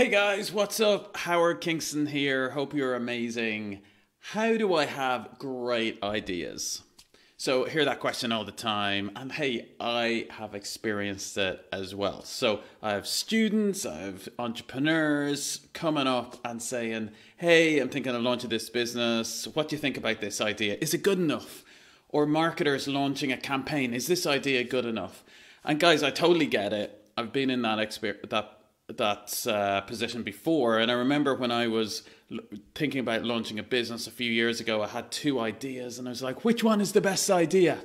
Hey guys, what's up? Howard Kingston here. Hope you're amazing. How do I have great ideas? So, hear that question all the time, and hey, I have experienced it as well. So, I have students, I have entrepreneurs coming up and saying, Hey, I'm thinking of launching this business. What do you think about this idea? Is it good enough? Or marketers launching a campaign. Is this idea good enough? And guys, I totally get it. I've been in that experience, that that uh, position before, and I remember when I was thinking about launching a business a few years ago, I had two ideas, and I was like, which one is the best idea?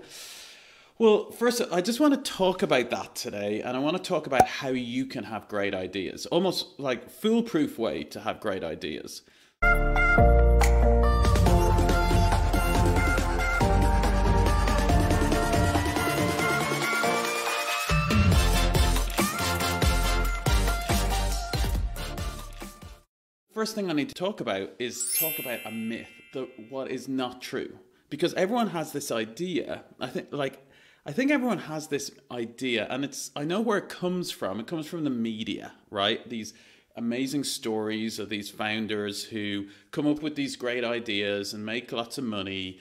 Well, first, I just want to talk about that today, and I want to talk about how you can have great ideas, almost like foolproof way to have great ideas. First thing I need to talk about is talk about a myth, the, what is not true. Because everyone has this idea, I think, like, I think everyone has this idea, and it's, I know where it comes from. It comes from the media, right? These amazing stories of these founders who come up with these great ideas and make lots of money.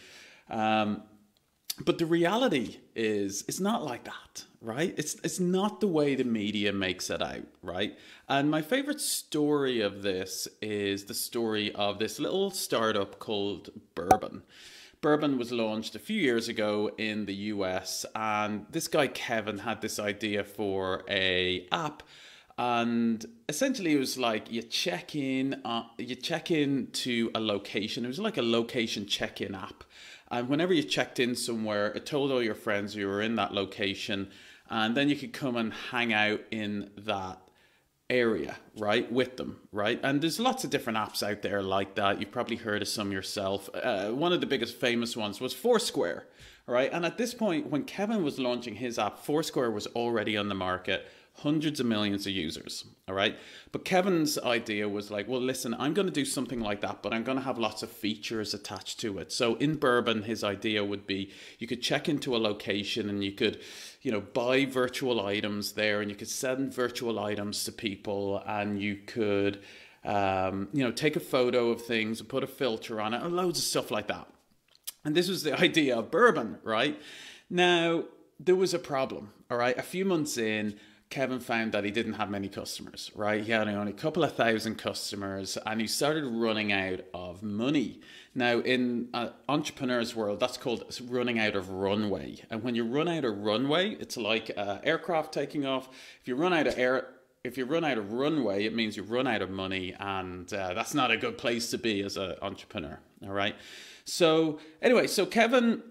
Um, but the reality is, it's not like that right? It's it's not the way the media makes it out, right? And my favorite story of this is the story of this little startup called Burbn. Burbn was launched a few years ago in the US, and this guy Kevin had this idea for a app, and essentially it was like you check in, uh, you check in to a location. It was like a location check-in app, and whenever you checked in somewhere, it told all your friends you were in that location and then you could come and hang out in that area, right, with them, right? And there's lots of different apps out there like that. You've probably heard of some yourself. Uh, one of the biggest famous ones was Foursquare, right? And at this point, when Kevin was launching his app, Foursquare was already on the market hundreds of millions of users. All right. But Kevin's idea was like, well, listen, I'm going to do something like that, but I'm going to have lots of features attached to it. So in Burbn, his idea would be you could check into a location and you could, you know, buy virtual items there and you could send virtual items to people and you could, um, you know, take a photo of things and put a filter on it and loads of stuff like that. And this was the idea of Burbn, right? Now, there was a problem, all right? A few months in, Kevin found that he didn't have many customers, right? He had only a couple of thousand customers and he started running out of money. Now, in an entrepreneur's world, that's called running out of runway. And when you run out of runway, it's like uh, aircraft taking off. If you run out of air, if you run out of runway, it means you run out of money, and uh, that's not a good place to be as an entrepreneur. All right. So anyway, so Kevin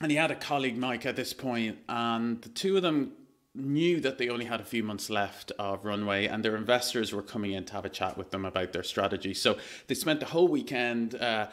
and he had a colleague Mike at this point, and the two of them knew that they only had a few months left of runway and their investors were coming in to have a chat with them about their strategy. So they spent the whole weekend uh,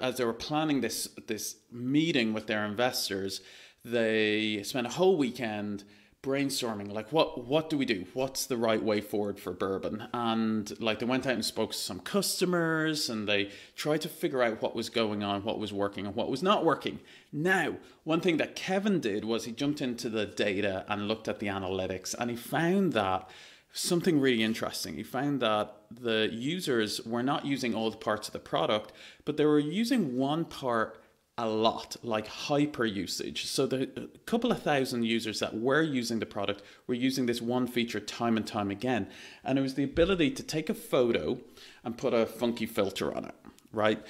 as they were planning this this meeting with their investors they spent a whole weekend brainstorming like what what do we do? What's the right way forward for Burbn? And like they went out and spoke to some customers and they tried to figure out what was going on what was working and what was not working. Now one thing that kevin did was he jumped into the data and looked at the analytics and he found that something really interesting. He found that the users were not using all the parts of the product but they were using one part a lot, like hyper usage. So the couple of thousand users that were using the product were using this one feature time and time again. And it was the ability to take a photo and put a funky filter on it, right?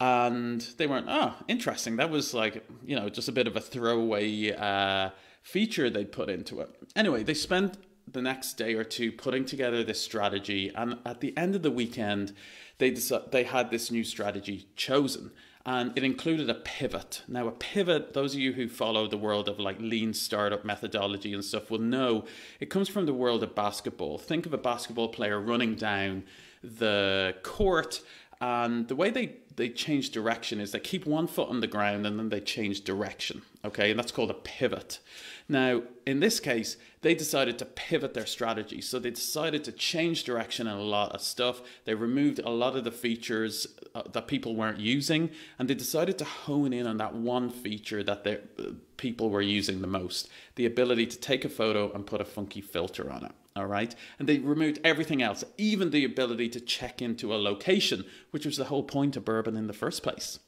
And they weren't, oh, interesting. That was like, you know, just a bit of a throwaway uh, feature they put into it. Anyway, they spent the next day or two putting together this strategy. And at the end of the weekend, they, decided, they had this new strategy chosen and it included a pivot. Now, a pivot, those of you who follow the world of like lean startup methodology and stuff will know it comes from the world of basketball. Think of a basketball player running down the court, and the way they, they change direction is they keep one foot on the ground and then they change direction. Okay, and that's called a pivot. Now, in this case, they decided to pivot their strategy. So they decided to change direction in a lot of stuff. They removed a lot of the features uh, that people weren't using, and they decided to hone in on that one feature that uh, people were using the most the ability to take a photo and put a funky filter on it. All right. And they removed everything else, even the ability to check into a location, which was the whole point of Burbn in the first place.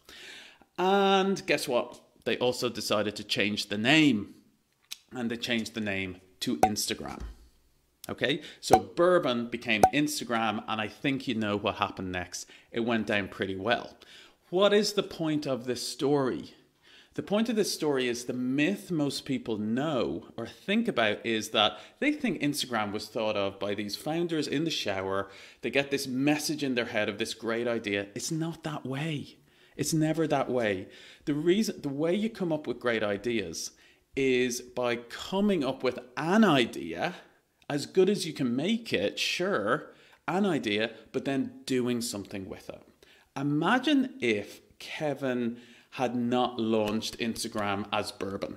And guess what? They also decided to change the name. And they changed the name to Instagram. Okay, so Burbn became Instagram, and I think you know what happened next. It went down pretty well. What is the point of this story? The point of this story is the myth most people know or think about is that they think Instagram was thought of by these founders in the shower. They get this message in their head of this great idea. It's not that way. It's never that way. The reason the way you come up with great ideas is by coming up with an idea as good as you can make it, sure, an idea, but then doing something with it. Imagine if Kevin had not launched Instagram as Burbn.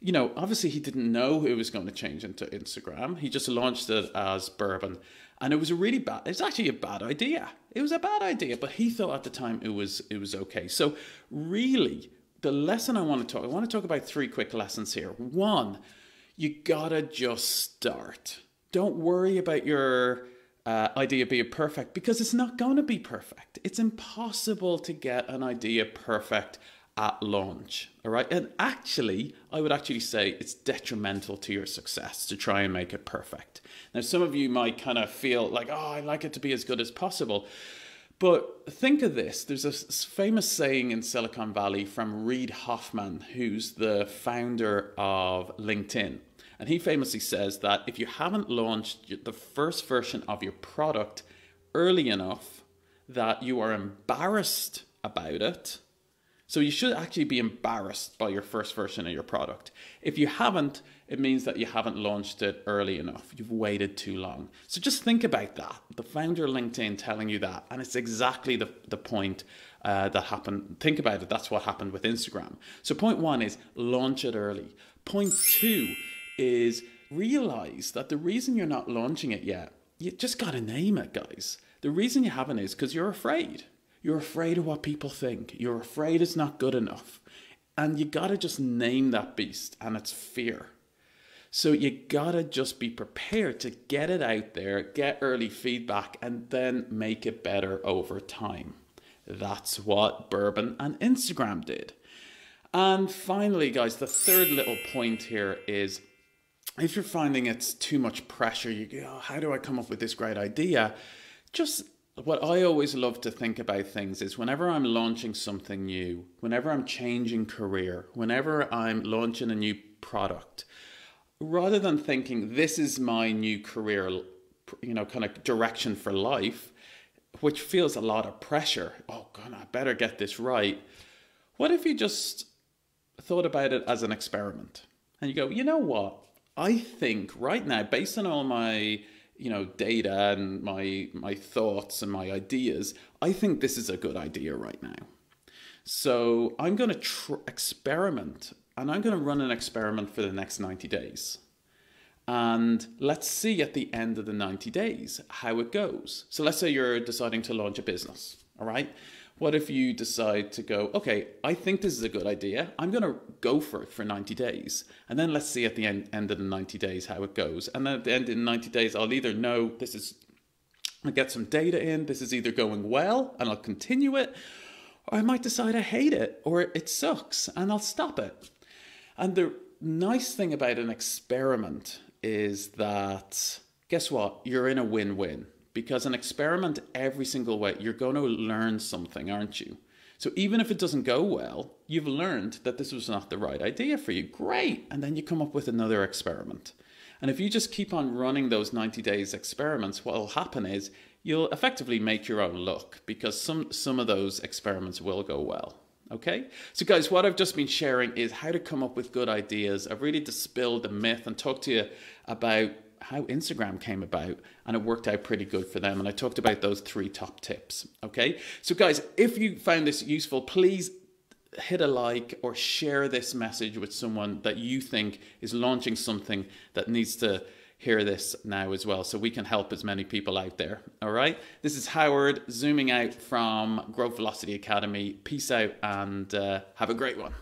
You know, obviously he didn't know it was going to change into Instagram. He just launched it as Burbn. And it was a really bad it's actually a bad idea. It was a bad idea, but he thought at the time it was it was okay. So really the lesson I want to talk I want to talk about three quick lessons here. One, you gotta just start. Don't worry about your uh, idea being perfect because it's not going to be perfect. It's impossible to get an idea perfect at launch. All right. And actually, I would actually say it's detrimental to your success to try and make it perfect. Now, some of you might kind of feel like, oh, I like it to be as good as possible. But think of this there's a famous saying in Silicon Valley from Reid Hoffman, who's the founder of LinkedIn. And he famously says that if you haven't launched the first version of your product early enough that you are embarrassed about it, so you should actually be embarrassed by your first version of your product. If you haven't, it means that you haven't launched it early enough. You've waited too long. So just think about that. The founder LinkedIn telling you that, and it's exactly the, the point uh, that happened. Think about it. That's what happened with Instagram. So point one is launch it early. Point two is realize that the reason you're not launching it yet, you just got to name it, guys. The reason you haven't is because you're afraid. You're afraid of what people think. You're afraid it's not good enough. And you got to just name that beast, and it's fear. So you got to just be prepared to get it out there, get early feedback, and then make it better over time. That's what Burbn and Instagram did. And finally, guys, the third little point here is if you're finding it's too much pressure, you go, oh, how do I come up with this great idea? Just what I always love to think about things is whenever I'm launching something new, whenever I'm changing career, whenever I'm launching a new product, rather than thinking this is my new career, you know, kind of direction for life, which feels a lot of pressure. Oh, God, I better get this right. What if you just thought about it as an experiment? And you go, you know what? I think right now, based on all my you know data and my my thoughts and my ideas, I think this is a good idea right now. So I'm going to experiment, and I'm going to run an experiment for the next 90 days. And let's see at the end of the 90 days how it goes. So let's say you're deciding to launch a business, all right? What if you decide to go, okay, I think this is a good idea. I'm going to go for it for 90 days. And then let's see at the end, end of the 90 days how it goes. And then at the end of the 90 days, I'll either know this is, I get some data in, this is either going well and I'll continue it, or I might decide I hate it or it sucks and I'll stop it. And the nice thing about an experiment is that, guess what? You're in a win win because an experiment every single way, you're going to learn something, aren't you? So even if it doesn't go well, you've learned that this was not the right idea for you. Great. And then you come up with another experiment. And if you just keep on running those 90 days experiments, what will happen is you'll effectively make your own luck because some, some of those experiments will go well. Okay, so guys, what I've just been sharing is how to come up with good ideas. I've really dispelled the myth and talked to you about how Instagram came about and it worked out pretty good for them. And I talked about those three top tips. Okay. So, guys, if you found this useful, please hit a like or share this message with someone that you think is launching something that needs to hear this now as well so we can help as many people out there. All right. This is Howard zooming out from Growth Velocity Academy. Peace out and uh, have a great one.